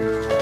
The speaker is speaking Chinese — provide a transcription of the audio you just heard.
了。